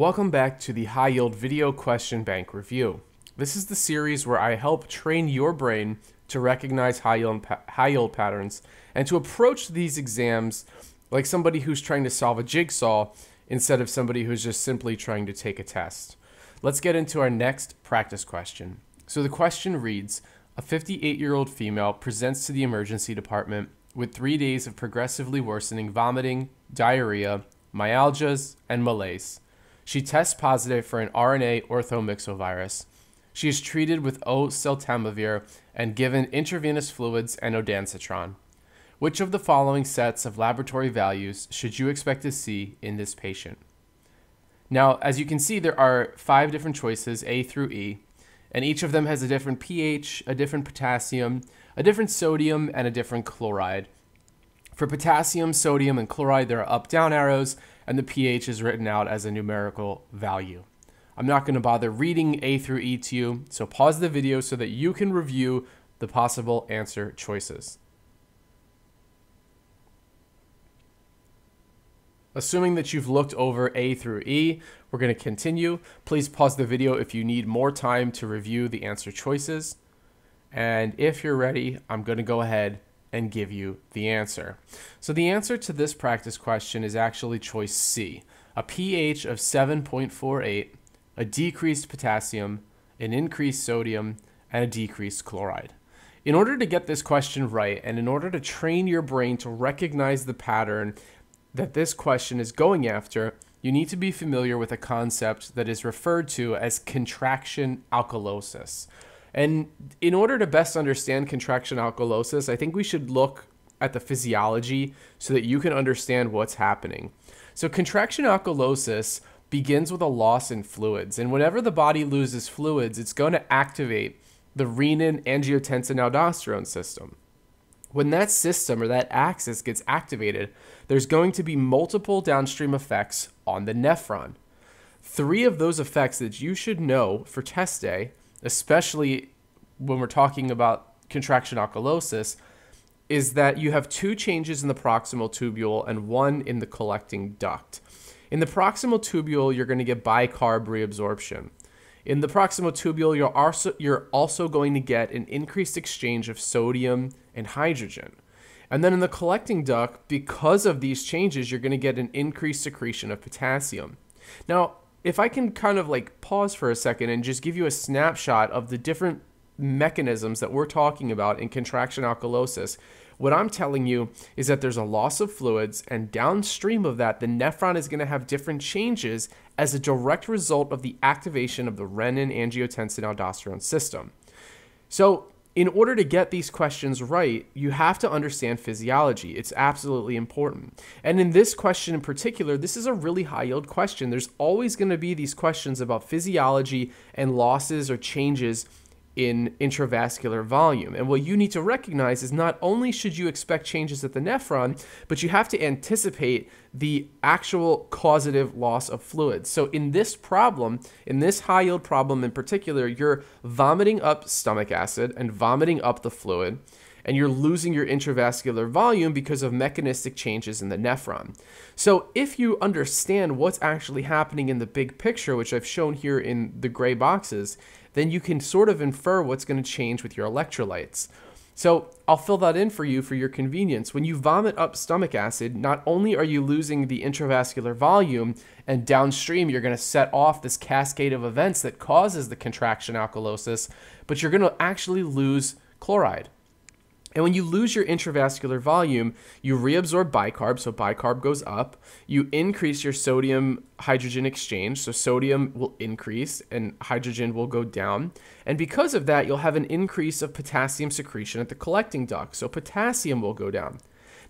Welcome back to the High Yield Video Question Bank Review. This is the series where I help train your brain to recognize high yield, high yield patterns and to approach these exams like somebody who's trying to solve a jigsaw instead of somebody who's just simply trying to take a test. Let's get into our next practice question. So the question reads A 58 year old female presents to the emergency department with three days of progressively worsening vomiting, diarrhea, myalgias, and malaise. She tests positive for an RNA orthomyxovirus. She is treated with oseltamivir and given intravenous fluids and ondansetron. Which of the following sets of laboratory values should you expect to see in this patient? Now, as you can see, there are five different choices, A through E, and each of them has a different pH, a different potassium, a different sodium, and a different chloride. For potassium, sodium, and chloride, there are up-down arrows, and the pH is written out as a numerical value. I'm not going to bother reading A through E to you, so pause the video so that you can review the possible answer choices. Assuming that you've looked over A through E, we're going to continue. Please pause the video if you need more time to review the answer choices. And if you're ready, I'm going to go ahead and give you the answer. So the answer to this practice question is actually choice C, a pH of 7.48, a decreased potassium, an increased sodium, and a decreased chloride. In order to get this question right, and in order to train your brain to recognize the pattern that this question is going after, you need to be familiar with a concept that is referred to as contraction alkalosis. And in order to best understand contraction alkalosis, I think we should look at the physiology so that you can understand what's happening. So, contraction alkalosis begins with a loss in fluids. And whenever the body loses fluids, it's going to activate the renin angiotensin aldosterone system. When that system or that axis gets activated, there's going to be multiple downstream effects on the nephron. Three of those effects that you should know for test day, especially when we're talking about contraction alkalosis, is that you have two changes in the proximal tubule and one in the collecting duct. In the proximal tubule, you're going to get bicarb reabsorption. In the proximal tubule, you're also, you're also going to get an increased exchange of sodium and hydrogen. And then in the collecting duct, because of these changes, you're going to get an increased secretion of potassium. Now, if I can kind of like pause for a second and just give you a snapshot of the different mechanisms that we're talking about in contraction alkalosis, what I'm telling you is that there's a loss of fluids, and downstream of that, the nephron is going to have different changes as a direct result of the activation of the renin angiotensin aldosterone system. So, in order to get these questions right, you have to understand physiology. It's absolutely important. And in this question in particular, this is a really high yield question. There's always going to be these questions about physiology and losses or changes in intravascular volume. And what you need to recognize is not only should you expect changes at the nephron, but you have to anticipate the actual causative loss of fluid. So in this problem, in this high yield problem in particular, you're vomiting up stomach acid and vomiting up the fluid and you're losing your intravascular volume because of mechanistic changes in the nephron. So, if you understand what's actually happening in the big picture, which I've shown here in the gray boxes, then you can sort of infer what's going to change with your electrolytes. So I'll fill that in for you for your convenience. When you vomit up stomach acid, not only are you losing the intravascular volume, and downstream you're going to set off this cascade of events that causes the contraction alkalosis, but you're going to actually lose chloride. And when you lose your intravascular volume, you reabsorb bicarb, so bicarb goes up. You increase your sodium hydrogen exchange, so sodium will increase and hydrogen will go down. And because of that, you'll have an increase of potassium secretion at the collecting duct, so potassium will go down.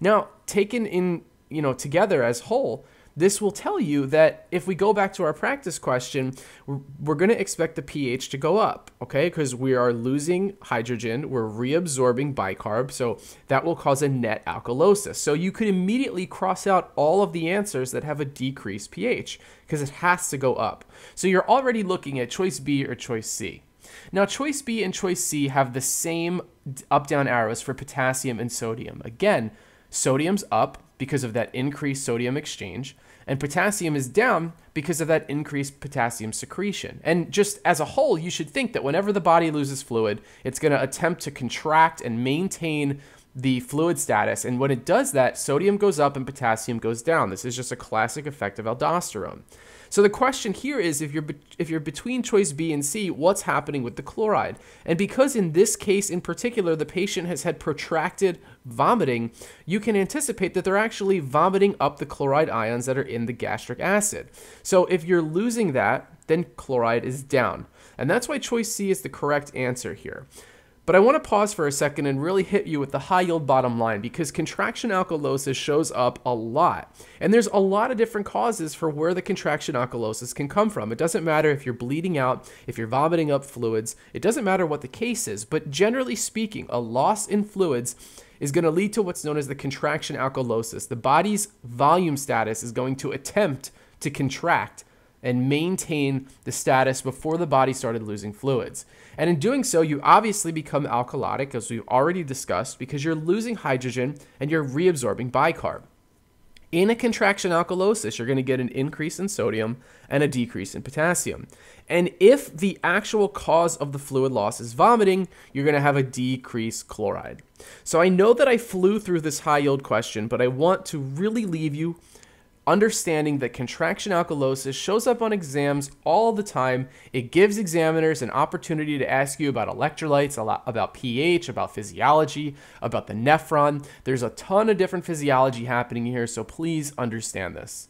Now, taken in, you know, together as whole, this will tell you that if we go back to our practice question, we're, going to expect the pH to go up, okay? Because we are losing hydrogen, we're reabsorbing bicarb, so that will cause a net alkalosis. So you could immediately cross out all of the answers that have a decreased pH because it has to go up. So you're already looking at choice B or choice C. Now, choice B and choice C have the same up down arrows for potassium and sodium. Again, sodium's up because of that increased sodium exchange, And potassium is down because of that increased potassium secretion. And just as a whole, you should think that whenever the body loses fluid, it's going to attempt to contract and maintain the fluid status. And when it does that, sodium goes up and potassium goes down. This is just a classic effect of aldosterone. So the question here is if you're if you're between choice B and C, what's happening with the chloride? And because in this case in particular the patient has had protracted vomiting, you can anticipate that they're actually vomiting up the chloride ions that are in the gastric acid. So if you're losing that, then chloride is down. And that's why choice C is the correct answer here. But I want to pause for a second and really hit you with the high yield bottom line because contraction alkalosis shows up a lot. And there's a lot of different causes for where the contraction alkalosis can come from. It doesn't matter if you're bleeding out, if you're vomiting up fluids, it doesn't matter what the case is. But generally speaking, a loss in fluids is going to lead to what's known as the contraction alkalosis. The body's volume status is going to attempt to contract and maintain the status before the body started losing fluids. And in doing so, you obviously become alkalotic, as we've already discussed, because you're losing hydrogen and you're reabsorbing bicarb. In a contraction alkalosis, you're going to get an increase in sodium and a decrease in potassium. And if the actual cause of the fluid loss is vomiting, you're going to have a decreased chloride. So I know that I flew through this high yield question, but I want to really leave you understanding that contraction alkalosis shows up on exams all the time. It gives examiners an opportunity to ask you about electrolytes, about pH, about physiology, about the nephron. There's a ton of different physiology happening here, so please understand this.